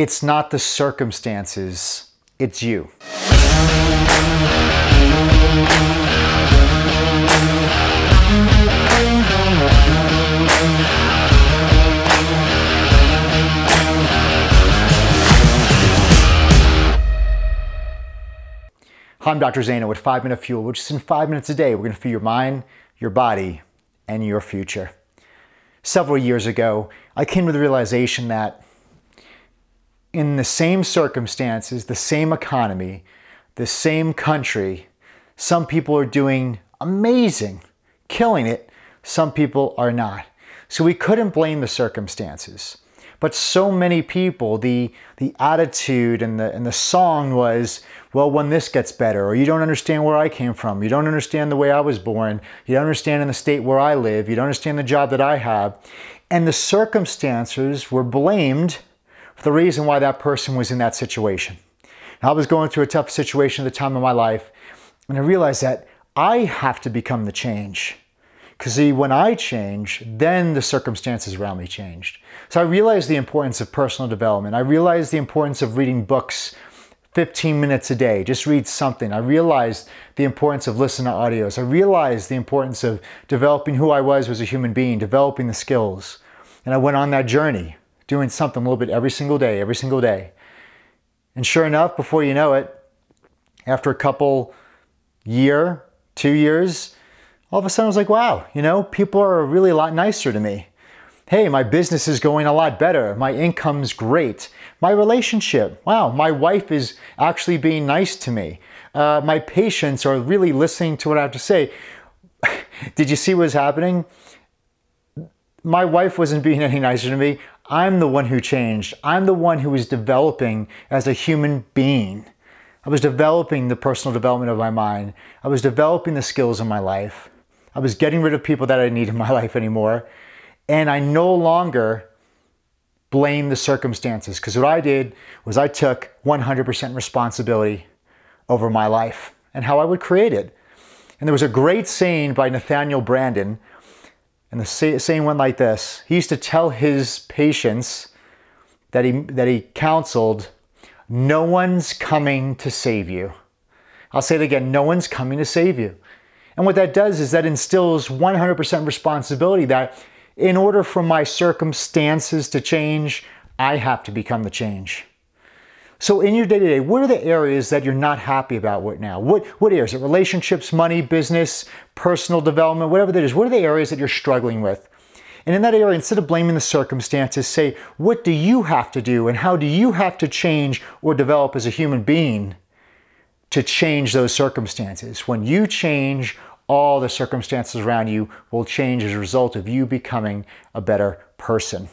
It's not the circumstances, it's you. Hi, I'm Dr. Zaino with 5 Minute Fuel, which is in 5 minutes a day. We're going to fuel your mind, your body, and your future. Several years ago, I came to the realization that in the same circumstances, the same economy, the same country, some people are doing amazing, killing it. Some people are not. So we couldn't blame the circumstances. But so many people, the, the attitude and the, and the song was, well, when this gets better, or you don't understand where I came from, you don't understand the way I was born, you don't understand in the state where I live, you don't understand the job that I have. And the circumstances were blamed the reason why that person was in that situation. I was going through a tough situation at the time of my life, and I realized that I have to become the change. Because see, when I change, then the circumstances around me changed. So I realized the importance of personal development. I realized the importance of reading books 15 minutes a day. Just read something. I realized the importance of listening to audios. I realized the importance of developing who I was as a human being, developing the skills. And I went on that journey, doing something a little bit every single day, every single day. And sure enough, before you know it, after a couple year, two years, all of a sudden I was like, wow, you know, people are really a lot nicer to me. Hey, my business is going a lot better. My income's great. My relationship, wow, my wife is actually being nice to me. Uh, my patients are really listening to what I have to say. Did you see what's happening? My wife wasn't being any nicer to me. I'm the one who changed. I'm the one who was developing as a human being. I was developing the personal development of my mind. I was developing the skills in my life. I was getting rid of people that I didn't need in my life anymore. And I no longer blame the circumstances because what I did was I took 100% responsibility over my life and how I would create it. And there was a great saying by Nathaniel Branden, and the saying went like this. He used to tell his patients that he, that he counseled, no one's coming to save you. I'll say it again, no one's coming to save you. And what that does is that instills 100% responsibility that in order for my circumstances to change, I have to become the change. So in your day-to-day, what are the areas that you're not happy about right now? What, what areas? Relationships, money, business, personal development, whatever that is. What are the areas that you're struggling with? And in that area, instead of blaming the circumstances, say, what do you have to do and how do you have to change or develop as a human being to change those circumstances? When you change, all the circumstances around you will change as a result of you becoming a better person.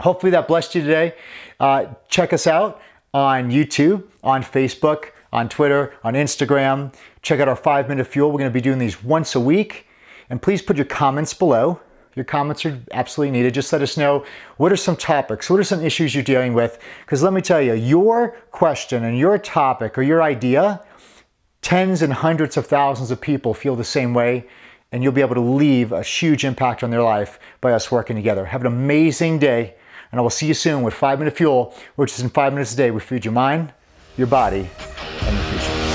Hopefully that blessed you today. Uh, check us out on YouTube, on Facebook, on Twitter, on Instagram. Check out our five minute fuel. We're going to be doing these once a week. And please put your comments below. Your comments are absolutely needed. Just let us know what are some topics, what are some issues you're dealing with. Because let me tell you, your question and your topic or your idea Tens and hundreds of thousands of people feel the same way, and you'll be able to leave a huge impact on their life by us working together. Have an amazing day, and I will see you soon with 5 Minute Fuel, which is in 5 minutes a day We feed your mind, your body, and your future.